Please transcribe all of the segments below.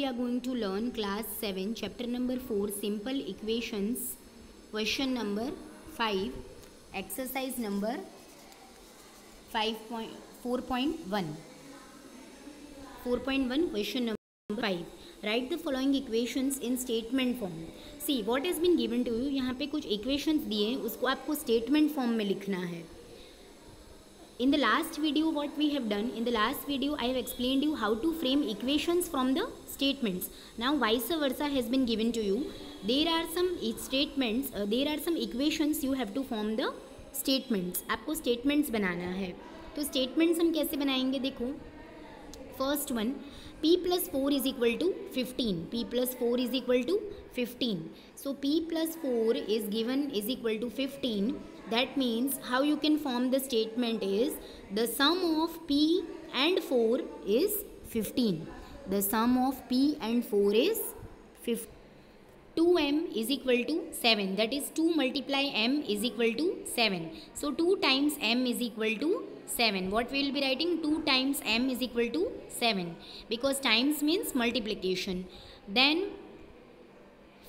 we are going to learn class 7 chapter number 4 simple equations question number 5 exercise number 5.4.1 4.1 question number 5 write the following equations in statement form see what has been given to you यहाँ पे कुछ equations दिए हैं उसको आपको statement form में लिखना है in the last video what we have done in the last video i have explained you how to frame equations from the statements now vice versa has been given to you there are some statements uh, there are some equations you have to form the statements आपको statements बनाना है तो statements हम कैसे बनाएँगे देखो first one p plus 4 is equal to 15 p plus 4 is equal to 15 so p plus 4 is given is equal to 15 that means how you can form the statement is the sum of p and 4 is 15 the sum of p and 4 is 15 2m is equal to 7 that is 2 multiply m is equal to 7 so 2 times m is equal to 7 what we will be writing? 2 times m is equal to 7 because times means multiplication. Then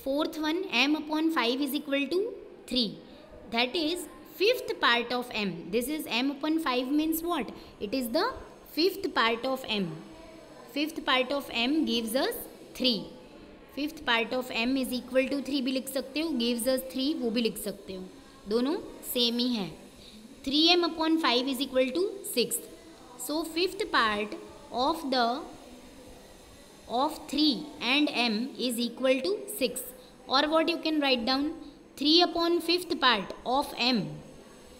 fourth one m upon 5 is equal to 3 that is fifth part of m. This is m upon 5 means what? It is the fifth part of m. Fifth part of m gives us 3 fifth part of M is equal to three भी लिख सकते हो? Gives us three वो भी लिख सकते हो. दोनों सेम ही हैं. Three M upon five is equal to six so fifth part of the of three and M is equal to six और what you can write down 3 upon fifth part of m.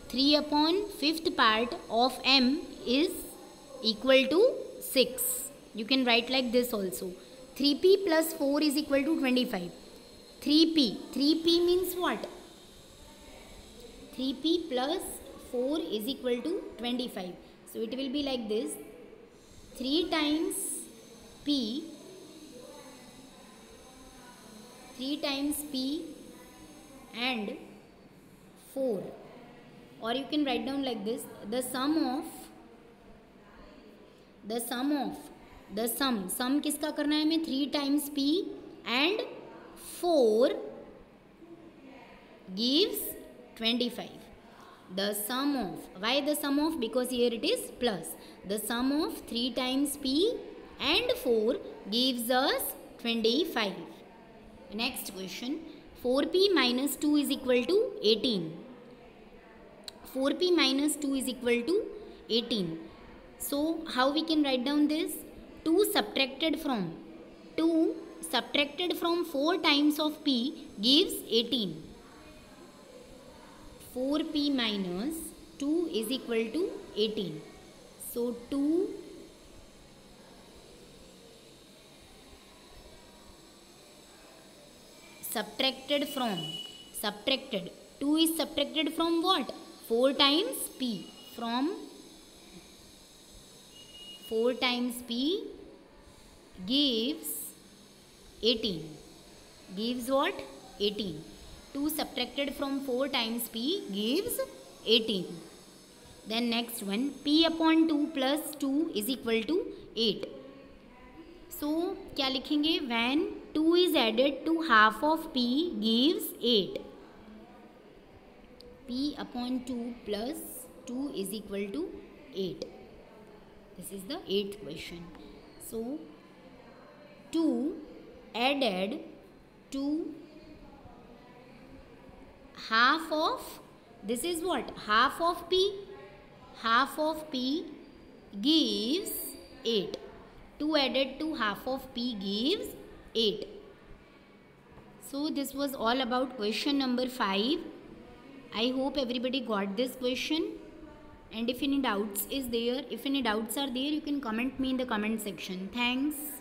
3 upon fifth part of m is equal to 6 you can write like this also. 3p plus 4 is equal to 25 3p 3p means what? 3p plus 4 is equal to 25 so it will be like this. 3 times p. 3 times p and 4 or you can write down like this the sum of the sum of the sum sum किसका करना है हमें three times P and four gives 25 the sum of why the sum of because here it is plus the sum of 3 times p and 4 gives us 25 next question 4p minus 2 is equal to 18 4p minus 2 is equal to 18 so how we can write down this? 2 subtracted from 2 subtracted from 4 times of p gives 18 4p minus 2 is equal to 18 so 2 subtracted from subtracted 2 is subtracted from what 4 times p from 4 times p gives 18 gives what 18 2 subtracted from 4 times p gives 18 then next one p upon 2 plus 2 is equal to 8 so क्या लिखेंगे when 2 is added to half of p gives 8 p upon 2 plus 2 is equal to 8 this is the eighth question. So 2 added to half of this is what? Half of p? Half of p gives 8 2 added to half of p gives 8 so this was all about question number 5 i hope everybody got this question. And if any doubts is there if any doubts are there you can comment me in the comment section. Thanks